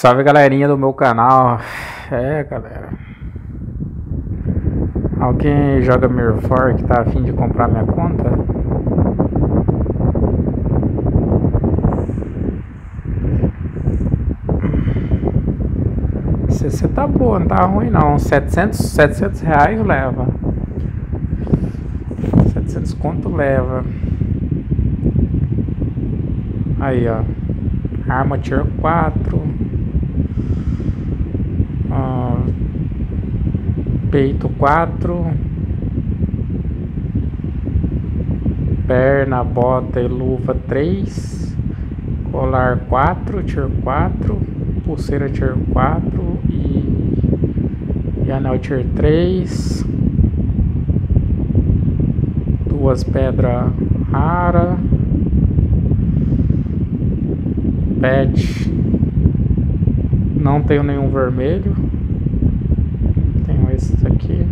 Salve galerinha do meu canal. É galera. Alguém joga Mirror que tá afim de comprar minha conta? CC tá boa, não tá ruim não. 700, 700 reais leva. 700 conto leva. Aí ó. Arma Tier 4. Ah, peito 4. Perna, bota e luva 3. Colar 4, Tier 4. Pulseira Tier 4 e, anel Tier 3. Duas pedras raras. Pet. Não tenho nenhum vermelho. Tenho esses aqui.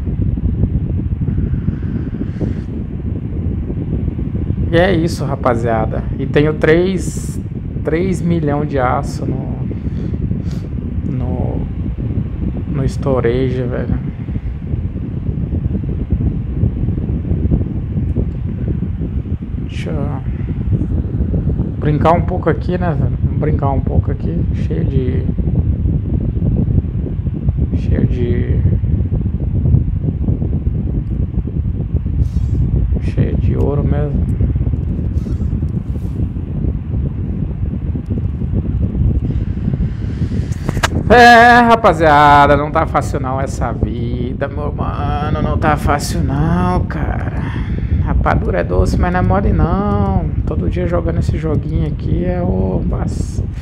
E é isso, rapaziada. E tenho 3, 3 milhões de aço no, no, no storage, velho. Deixa brincar um pouco aqui, né, brincar um pouco aqui. Cheio de cheio de cheio de ouro mesmo É, rapaziada, não tá fácil não essa vida, meu mano, não tá fácil não, cara. Rapadura é doce, mas não é mole não. Todo dia jogando esse joguinho aqui é o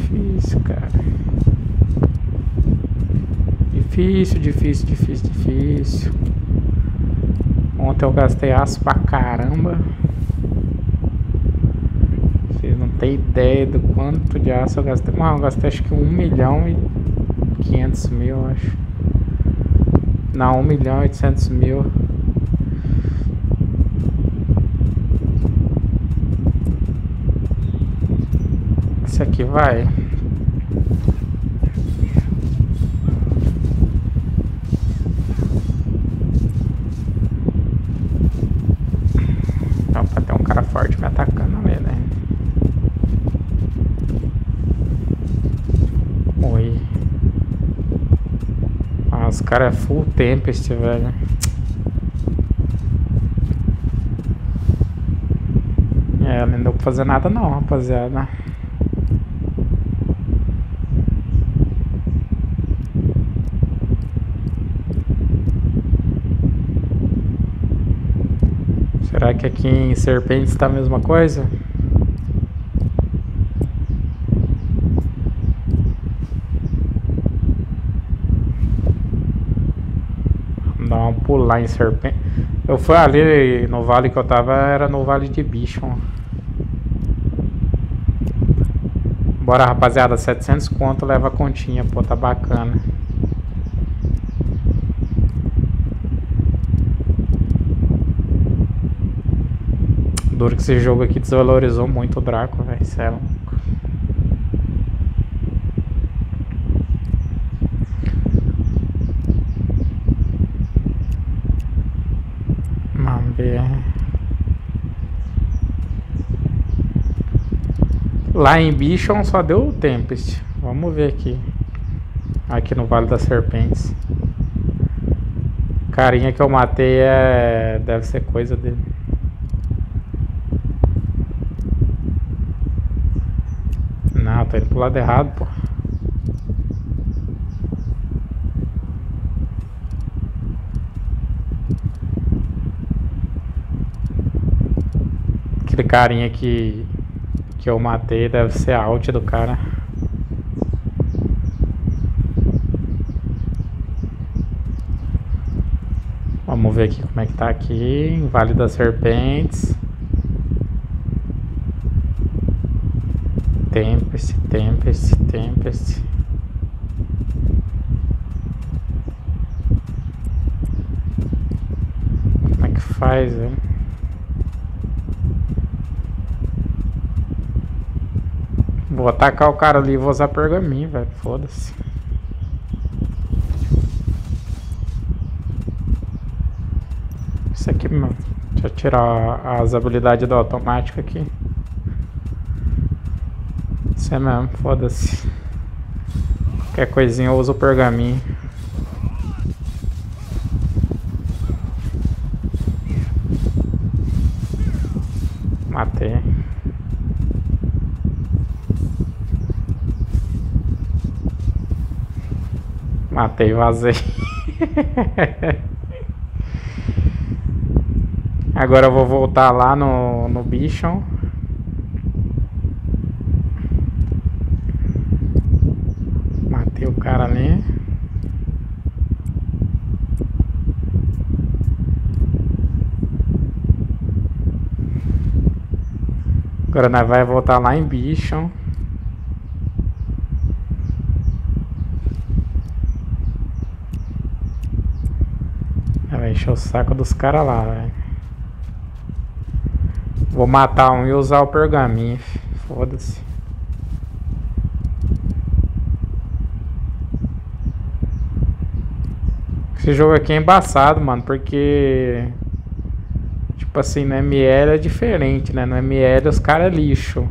difícil, cara. Difícil, difícil, difícil, difícil. Ontem eu gastei aço pra caramba. Vocês não tem ideia do quanto de aço eu gastei. Não, eu gastei acho que 1 milhão e 500 mil, acho. Não, 1 milhão e 800 mil. Esse aqui vai. forte me atacando ali, né? Oi. Ah, os caras é full Tempest, velho. É, não deu pra fazer nada não, rapaziada. Será que aqui em Serpentes está a mesma coisa? Pular em Serpentes. Eu fui ali no vale que eu tava, era no vale de Bichon. Bora rapaziada, 700 conto leva a continha, pô, tá bacana. Duro que esse jogo aqui desvalorizou muito o Draco, velho. Isso é louco. Vamos ver. Lá em Bichon só deu o Tempest. Vamos ver aqui. Aqui no Vale das Serpentes. Carinha que eu matei é. Deve ser coisa dele. Não, tô indo pro lado errado, pô. Aquele carinha que, que eu matei deve ser a alt do cara. Vamos ver aqui como é que tá aqui. Vale das Serpentes. Tempest, Tempest, Tempest. Como é que faz, velho? Vou atacar o cara ali e vou usar pergaminho, velho. Foda-se. Isso aqui, mano. Deixa eu tirar as habilidades do automático aqui. Isso é mesmo, foda-se. Qualquer coisinha eu uso o pergaminho. Matei. Matei, vazei. Agora eu vou voltar lá no, no bicho. Matei o cara ali. Agora nós vai voltar lá em bicho. Vai encher o saco dos caras lá, velho. Vou matar um e usar o pergaminho. Foda-se. Esse jogo aqui é embaçado, mano, porque... Tipo assim, no ML é diferente, né? No ML os caras é lixo.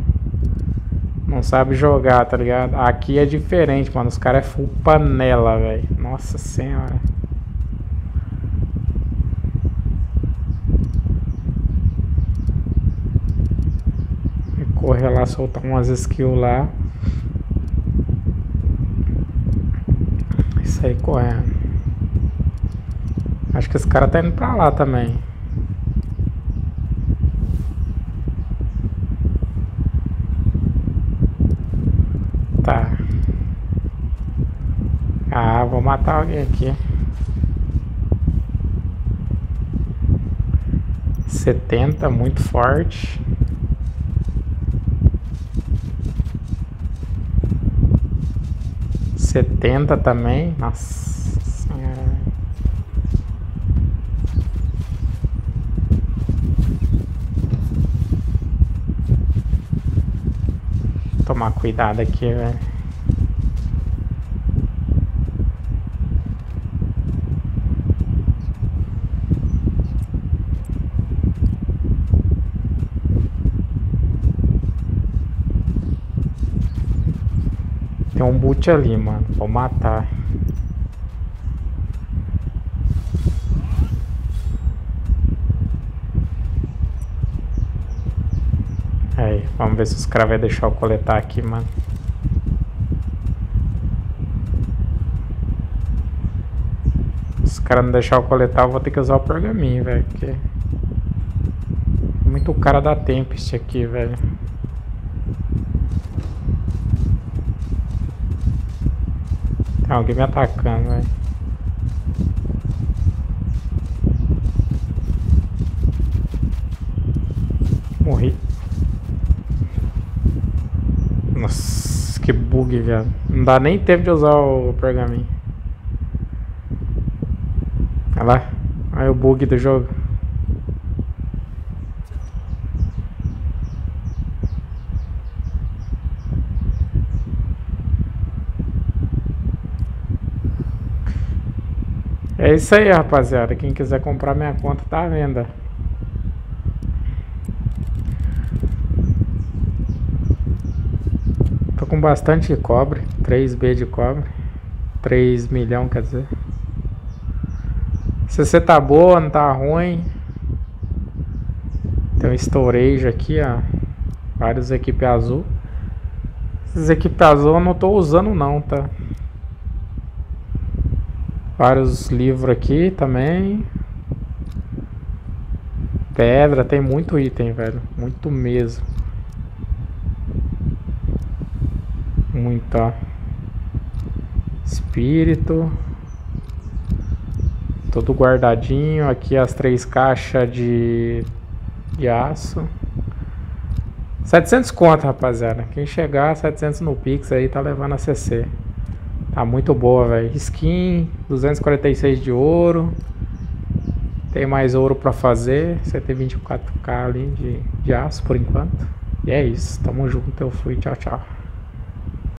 Não sabe jogar, tá ligado? Aqui é diferente, mano. Os caras é full panela, velho. Nossa senhora. Correr lá, soltar umas skills lá. E sair correndo. Acho que esse cara tá indo pra lá também. Tá. Ah, vou matar alguém aqui. Setenta, muito forte. Setenta também. Nossa senhora. Tomar cuidado aqui, velho. Boot ali, mano. Vou matar. Aí, vamos ver se os caras vão deixar eu coletar aqui, mano. Se os caras não deixar eu coletar, eu vou ter que usar o pergaminho, velho. Porque... Muito cara da Tempest aqui, velho. Tem alguém me atacando, velho. Morri. Nossa, que bug, velho. Não dá nem tempo de usar o pergaminho. Olha lá. Olha o bug do jogo. É isso aí, rapaziada. Quem quiser comprar minha conta tá à venda. Tô com bastante cobre. 3B de cobre. 3 milhão, quer dizer. Se você tá boa, não tá ruim. Tem um storage aqui, ó. Vários equipe azul. Esses equipe azul eu não tô usando não, tá? Vários livros aqui também. Pedra, tem muito item, velho. Muito mesmo. Muito, ó. Espírito. Todo guardadinho. Aqui as três caixas de, de aço. 700 conto, rapaziada. Quem chegar 700 no Pix aí tá levando a CC. Tá muito boa, velho. Skin, 246 de ouro. Tem mais ouro pra fazer. Você tem 24k ali de, de aço por enquanto. E é isso. Tamo junto. Eu fui. Tchau, tchau.